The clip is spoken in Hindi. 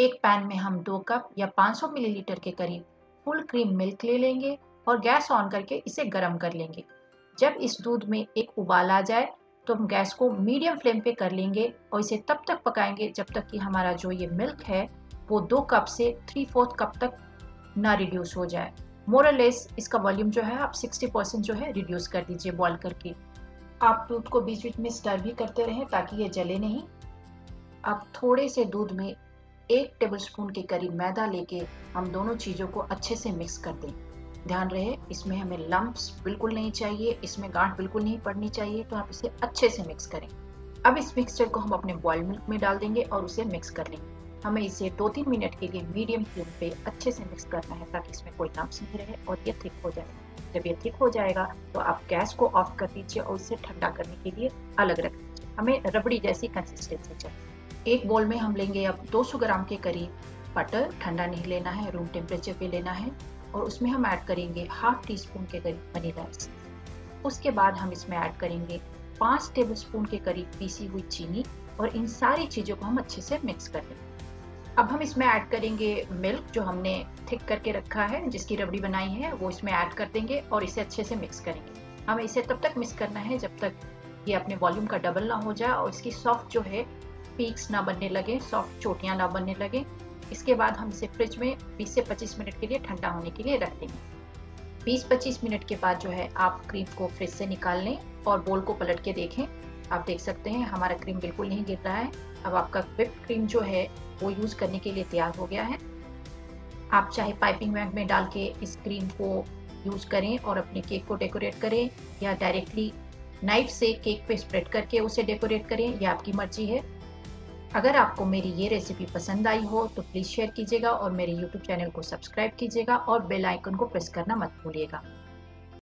एक पैन में हम दो कप या 500 मिलीलीटर के करीब फुल क्रीम मिल्क ले लेंगे और गैस ऑन करके इसे गर्म कर लेंगे। जब इस दूध में एक उबाल आ जाए तो हम गैस को मीडियम फ्लेम पे कर लेंगे और इसे तब तक पकाएँगे जब तक कि हमारा जो ये मिल्क है, वो दो कप से थ्री फोर्थ कप तक ना रिड्यूस हो जाए। मोरलेस इसका वॉल्यूम जो है, आप 60 परसेंट जो है रिड्यूस कर दीजिए बॉईल करके। आप दूध को बीच बीच में स्टर भी करते रहें ताकि ये जले नहीं। अब थोड़े से दूध में एक टेबलस्पून के करीब मैदा लेके हम दोनों चीज़ों को अच्छे से मिक्स कर दें। ध्यान रहे, इसमें हमें लम्ब्स बिल्कुल नहीं चाहिए, इसमें गांठ बिल्कुल नहीं पड़नी चाहिए तो आप इसे अच्छे से मिक्स करें। अब इस मिक्सचर को हम अपने बॉयल मिल्क में डाल देंगे और उसे मिक्स कर लेंगे हमें इसे दो तीन मिनट के लिए मीडियम फ्लेम पे अच्छे से मिक्स करना है ताकि इसमें कोई लम्ब्स नहीं रहे और ये थिक हो जाए। जब ये थिक हो जाएगा तो आप गैस को ऑफ़ कर दीजिए और इसे ठंडा करने के लिए अलग रख हमें रबड़ी जैसी कंसिस्टेंसी चाहिए। एक बोल में हम लेंगे अब 200 ग्राम के करीब बटर ठंडा नहीं लेना है रूम टेम्परेचर पे लेना है और उसमें हम ऐड करेंगे हाफ़ टी स्पून के करीब वनीला एसेंस उसके बाद हम इसमें ऐड करेंगे पाँच टेबल स्पून के करीब पीसी हुई चीनी और इन सारी चीज़ों को हम अच्छे से मिक्स कर लेंगे। अब हम इसमें ऐड करेंगे मिल्क जो हमने थिक करके रखा है, जिसकी रबड़ी बनाई है, वो इसमें ऐड कर देंगे और इसे अच्छे से मिक्स करेंगे। हमें इसे तब तक मिक्स करना है जब तक ये अपने वॉल्यूम का डबल ना हो जाए और इसकी सॉफ्ट जो है पीक्स ना बनने लगे सॉफ्ट चोटियाँ ना बनने लगे। इसके बाद हम इसे फ्रिज में 20 से 25 मिनट के लिए ठंडा होने के लिए रख देंगे। 20-25 मिनट के बाद जो है आप क्रीम को फ्रिज से निकाल लें और बोल को पलट के देखें। आप देख सकते हैं हमारा क्रीम बिल्कुल नहीं गिर रहा है। अब आपका विप क्रीम जो है वो यूज़ करने के लिए तैयार हो गया है। आप चाहे पाइपिंग बैग में डाल के इस क्रीम को यूज़ करें और अपने केक को डेकोरेट करें या डायरेक्टली नाइफ से केक पे स्प्रेड करके उसे डेकोरेट करें यह आपकी मर्ज़ी है। अगर आपको मेरी ये रेसिपी पसंद आई हो तो प्लीज़ शेयर कीजिएगा और मेरे यूट्यूब चैनल को सब्सक्राइब कीजिएगा और बेल आइकन को प्रेस करना मत भूलिएगा।